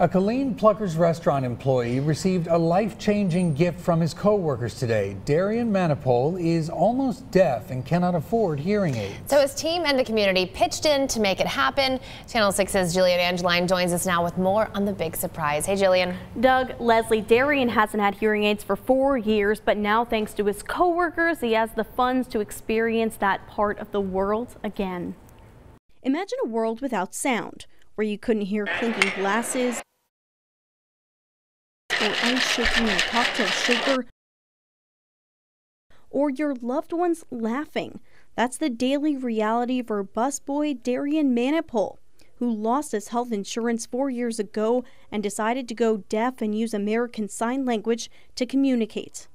A Killeen Pluckers restaurant employee received a life-changing gift from his co-workers today. Darian Manipole is almost deaf and cannot afford hearing aids. So his team and the community pitched in to make it happen. Channel 6's Jillian Angeline joins us now with more on the big surprise. Hey, Jillian. Doug, Leslie, Darian hasn't had hearing aids for four years, but now thanks to his co-workers, he has the funds to experience that part of the world again. Imagine a world without sound, where you couldn't hear clinking glasses, or ice shaking in a cocktail shaker, or your loved ones laughing. That's the daily reality for busboy Darian Manipole, who lost his health insurance four years ago and decided to go deaf and use American Sign Language to communicate.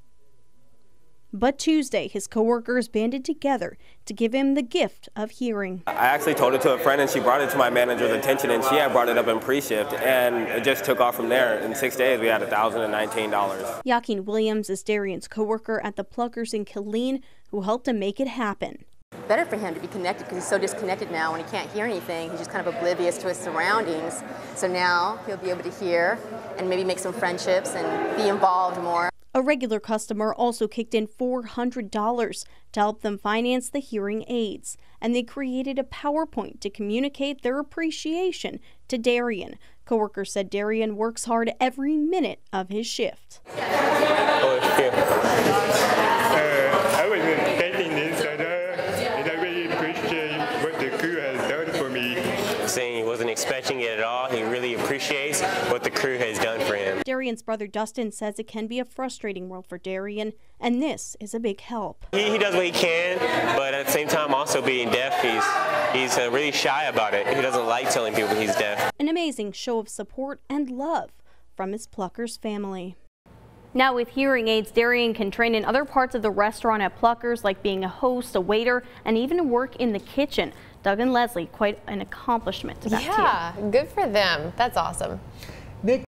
But Tuesday, his coworkers banded together to give him the gift of hearing. I actually told it to a friend and she brought it to my manager's attention and she had brought it up in pre-shift and it just took off from there. In six days, we had $1,019. Joaquin Williams is Darian's coworker at the Pluckers in Killeen who helped him make it happen. Better for him to be connected because he's so disconnected now and he can't hear anything. He's just kind of oblivious to his surroundings. So now he'll be able to hear and maybe make some friendships and be involved more. A regular customer also kicked in $400 to help them finance the hearing aids, and they created a PowerPoint to communicate their appreciation to Darian. Coworkers said Darian works hard every minute of his shift. Uh, I was expecting this, and, and I really appreciate what the crew has done for me. Saying he wasn't expecting it at all. He really appreciates what the crew has done for him. Darian's brother Dustin says it can be a frustrating world for Darian, and this is a big help. He, he does what he can, but at the same time, also being deaf, he's, he's uh, really shy about it. He doesn't like telling people he's deaf. An amazing show of support and love from his Pluckers family. Now with hearing aids, Darian can train in other parts of the restaurant at Pluckers like being a host, a waiter, and even work in the kitchen. Doug and Leslie, quite an accomplishment to that Yeah, good for them. That's awesome. Nick